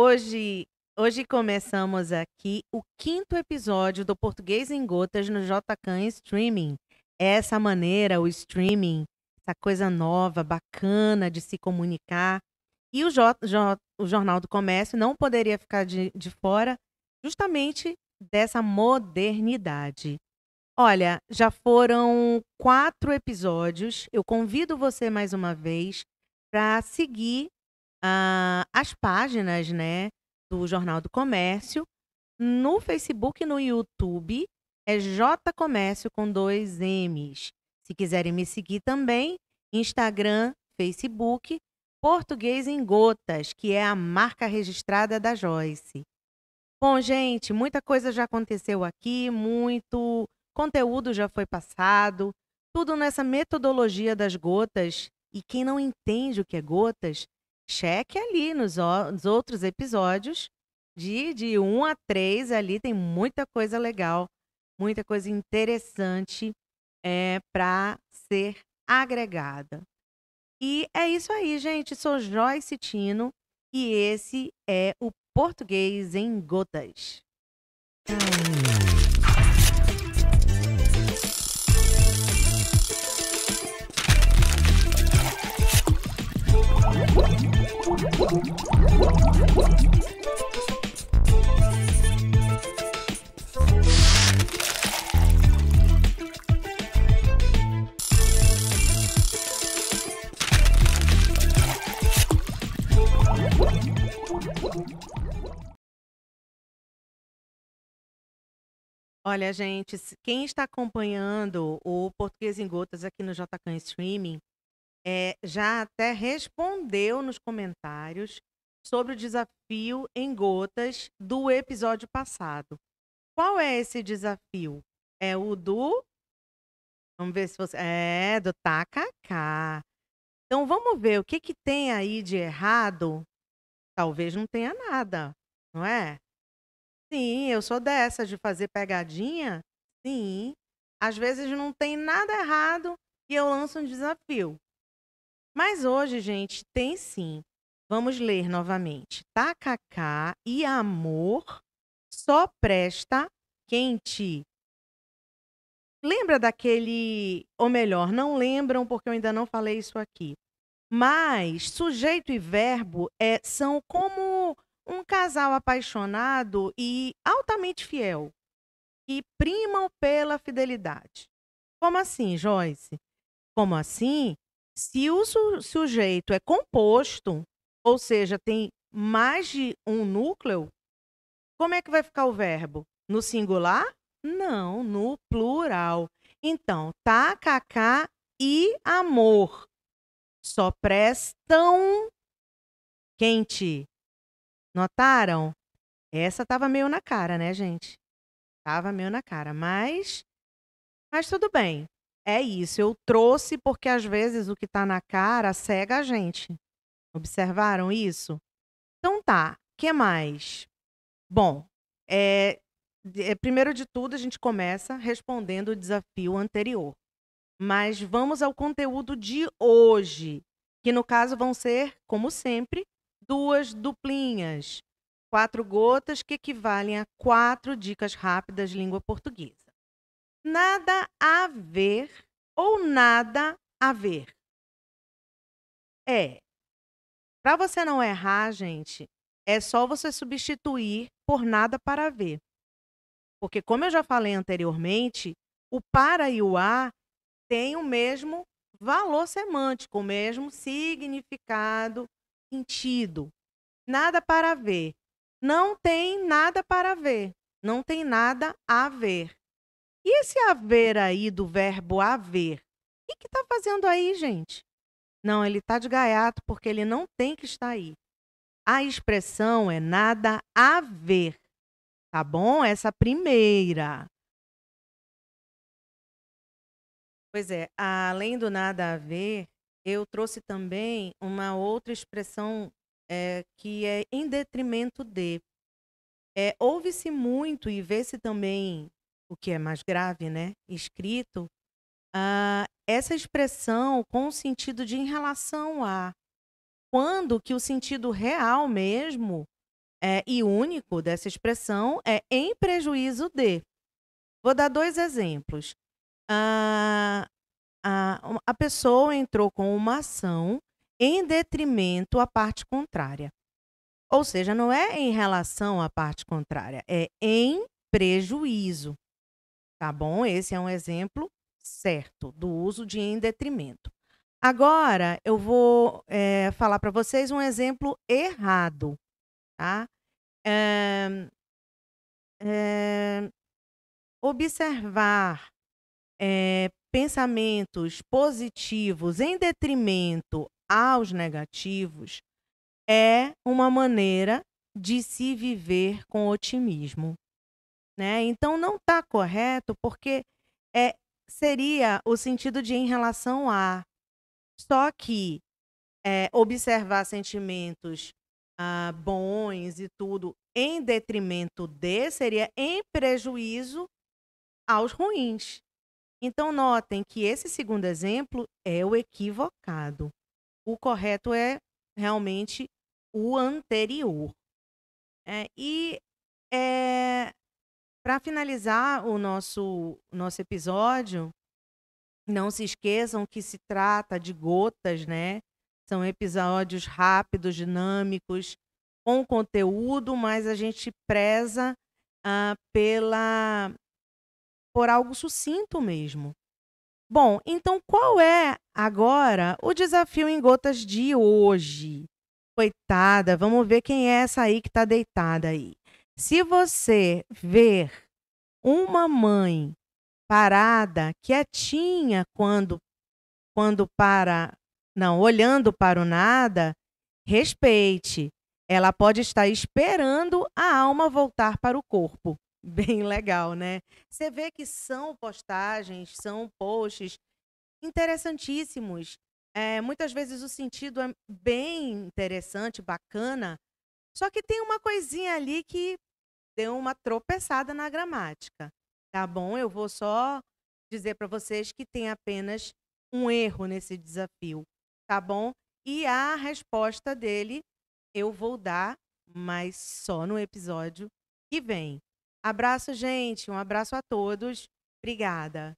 Hoje, hoje começamos aqui o quinto episódio do Português em Gotas no JCAM Streaming. Essa maneira, o streaming, essa coisa nova, bacana de se comunicar. E o, J, J, o Jornal do Comércio não poderia ficar de, de fora justamente dessa modernidade. Olha, já foram quatro episódios. Eu convido você mais uma vez para seguir ah, as páginas, né, do Jornal do Comércio. No Facebook e no YouTube é J Comércio com dois M's. Se quiserem me seguir também, Instagram, Facebook, Português em Gotas, que é a marca registrada da Joyce. Bom, gente, muita coisa já aconteceu aqui, muito conteúdo já foi passado, tudo nessa metodologia das gotas. E quem não entende o que é gotas, cheque ali nos, nos outros episódios. De, de 1 a 3 ali tem muita coisa legal, muita coisa interessante é, para ser agregada. E é isso aí, gente. Sou Joyce Tino e esse é o Português em Gotas. Olha, gente, quem está acompanhando o Português em Gotas aqui no JCAM Streaming, é, já até respondeu nos comentários sobre o desafio em gotas do episódio passado. Qual é esse desafio? É o do. Vamos ver se você. É, do tacacá. Então vamos ver o que, que tem aí de errado. Talvez não tenha nada, não é? Sim, eu sou dessa de fazer pegadinha. Sim. Às vezes não tem nada errado e eu lanço um desafio. Mas hoje, gente, tem sim. Vamos ler novamente. Tacacá e amor só presta quem te. Lembra daquele. Ou melhor, não lembram, porque eu ainda não falei isso aqui. Mas sujeito e verbo é, são como um casal apaixonado e altamente fiel, que primam pela fidelidade. Como assim, Joyce? Como assim? Se o su sujeito é composto, ou seja, tem mais de um núcleo, como é que vai ficar o verbo? No singular? Não, no plural. Então, tacacá e amor só prestam quente. Notaram? Essa tava meio na cara, né, gente? Tava meio na cara, mas mas tudo bem. É isso, eu trouxe porque às vezes o que está na cara cega a gente. Observaram isso? Então tá, que mais? Bom, é, é, primeiro de tudo a gente começa respondendo o desafio anterior. Mas vamos ao conteúdo de hoje, que no caso vão ser, como sempre, duas duplinhas. Quatro gotas que equivalem a quatro dicas rápidas língua portuguesa nada a ver ou nada a ver. É. Para você não errar, gente, é só você substituir por nada para ver. Porque, como eu já falei anteriormente, o para e o a têm o mesmo valor semântico, o mesmo significado, sentido. Nada para ver. Não tem nada para ver. Não tem nada a ver. E esse haver aí do verbo haver? O que está fazendo aí, gente? Não, ele está de gaiato porque ele não tem que estar aí. A expressão é nada a ver. Tá bom? Essa primeira. Pois é, além do nada a ver, eu trouxe também uma outra expressão é, que é em detrimento de. É, Ouve-se muito e vê-se também o que é mais grave, né, escrito, uh, essa expressão com o sentido de em relação a. Quando que o sentido real mesmo é, e único dessa expressão é em prejuízo de. Vou dar dois exemplos. A, a, a pessoa entrou com uma ação em detrimento à parte contrária. Ou seja, não é em relação à parte contrária, é em prejuízo. Tá bom? Esse é um exemplo certo do uso de em detrimento. Agora, eu vou é, falar para vocês um exemplo errado. Tá? É, é, observar pensamentos positivos em detrimento aos negativos é uma maneira de se viver com otimismo. Né? Então não está correto porque é, seria o sentido de em relação a. Só que é, observar sentimentos ah, bons e tudo em detrimento de seria em prejuízo aos ruins. Então notem que esse segundo exemplo é o equivocado. O correto é realmente o anterior. É, e é, para finalizar o nosso, nosso episódio, não se esqueçam que se trata de gotas, né? São episódios rápidos, dinâmicos, com conteúdo, mas a gente preza ah, pela por algo sucinto mesmo. Bom, então qual é agora o desafio em gotas de hoje? Coitada, vamos ver quem é essa aí que está deitada aí. Se você ver uma mãe parada, quietinha quando quando para, não, olhando para o nada, respeite. Ela pode estar esperando a alma voltar para o corpo. Bem legal, né? Você vê que são postagens, são posts interessantíssimos. É, muitas vezes o sentido é bem interessante, bacana, só que tem uma coisinha ali que deu uma tropeçada na gramática, tá bom? Eu vou só dizer para vocês que tem apenas um erro nesse desafio, tá bom? E a resposta dele eu vou dar, mas só no episódio que vem. Abraço, gente. Um abraço a todos. Obrigada.